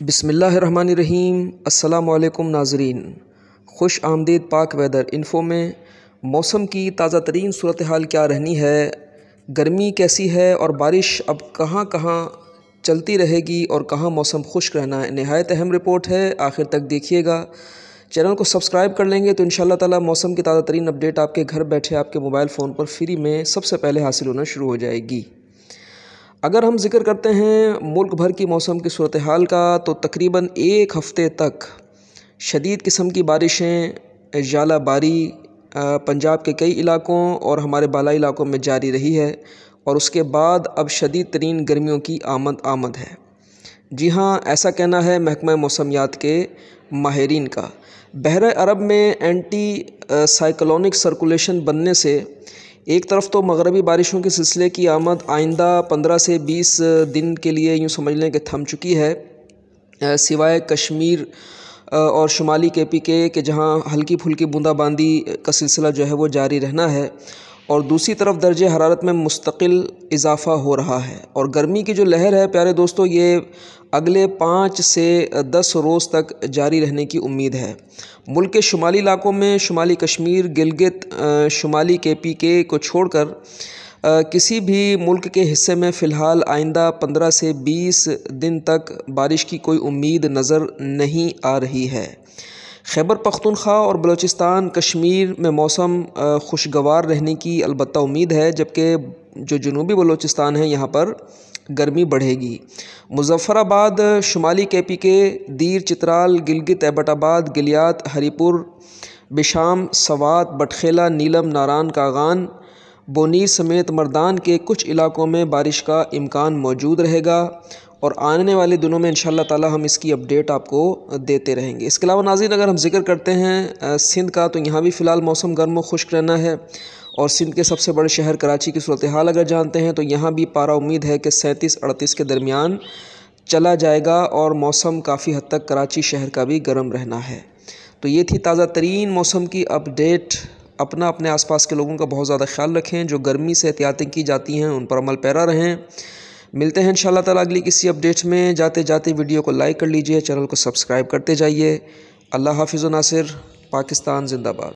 बिसमीम अल्लाम नाजरीन। खुश आमदीद पाक वेदर इन्फो में मौसम की ताज़ा तरीन सूरत हाल क्या रहनी है? गर्मी कैसी है और बारिश अब कहाँ कहाँ चलती रहेगी और कहाँ मौसम खुश्क रहना है? नहायत अहम रिपोर्ट है। आखिर तक देखिएगा। चैनल को सब्सक्राइब कर लेंगे तो इन ताला मौसम की ताज़ा तरीन अपडेट आपके घर बैठे आपके मोबाइल फ़ोन पर फ्री में सबसे पहले हासिल होना शुरू हो जाएगी। अगर हम ज़िक्र करते हैं मुल्क भर की मौसम की सूरत हाल का तो तकरीबन एक हफ़्ते तक शदीद किस्म की बारिशें जाला बारी पंजाब के कई इलाकों और हमारे बाला इलाकों में जारी रही है और उसके बाद अब शदीद तरीन गर्मियों की आमद आमद है। जी हाँ ऐसा कहना है महकमा मौसमियात के माहरीन का। बहर अरब में एंटी साइक्लोनिक सर्कुलेशन बनने से एक तरफ़ तो मगरबी बारिशों के सिलसिले की आमद आइंदा पंद्रह से बीस दिन के लिए यूँ समझ लें कि थम चुकी है। सिवाय कश्मीर और शुमाली के पी के जहाँ हल्की फुल्की बूंदाबांदी का सिलसिला जो है वो जारी रहना है। और दूसरी तरफ़ दर्ज हरारत में मुस्तकिल इजाफ़ा हो रहा है। और गर्मी की जो लहर है, प्यारे दोस्तों, ये अगले पाँच से दस रोज़ तक जारी रहने की उम्मीद है। मुल्क के शुमाली इलाकों में, शुमाली कश्मीर, गिलगित शुमाली के पी के को छोड़कर किसी भी मुल्क के हिस्से में फ़िलहाल आइंदा पंद्रह से बीस दिन तक बारिश की कोई उम्मीद नज़र नहीं आ रही है। खैबर पख्तनख्वा और बलूचिस्तान, कश्मीर में मौसम खुशगवार रहने की अलबत्ता उम्मीद है, जबकि जो जनूबी बलूचिस्तान है, यहाँ पर गर्मी बढ़ेगी। मुजफ़राबाद शुमाली के पी के दीर, चित्राल, गिलगित एबटाबाद गिलियात हरीपुर, बिशाम, सवात, बटखेला, नीलम, नारान, कागान बोनीर समेत मर्दान के कुछ इलाकों में बारिश का इम्कान मौजूद रहेगा। और आने वाले दिनों में इन ताला हम इसकी अपडेट आपको देते रहेंगे। इसके अलावा नाजिन अगर हम ज़िक्र करते हैं सिंध का तो यहाँ भी फ़िलहाल मौसम गर्म व खुश्क रहना है और सिंध के सबसे बड़े शहर कराची की सूरत हाल अगर जानते हैं तो यहाँ भी पारा उम्मीद है कि सैंतीस अड़तीस के दरमियान चला जाएगा और मौसम काफ़ी हद तक कराची शहर का भी गर्म रहना है। तो ये थी ताज़ा तरीन मौसम की अपडेट। अपना अपने आसपास के लोगों का बहुत ज़्यादा ख्याल रखें, जो गर्मी से एहतियातें की जाती हैं, उन पर अमल पैरा रहें। मिलते हैं इन ताला अगली किसी अपडेट में। जाते जाते वीडियो को लाइक कर लीजिए, चैनल को सब्सक्राइब करते जाइए। अल्लाह हाफिज़ नासिर, पाकिस्तान जिंदाबाद।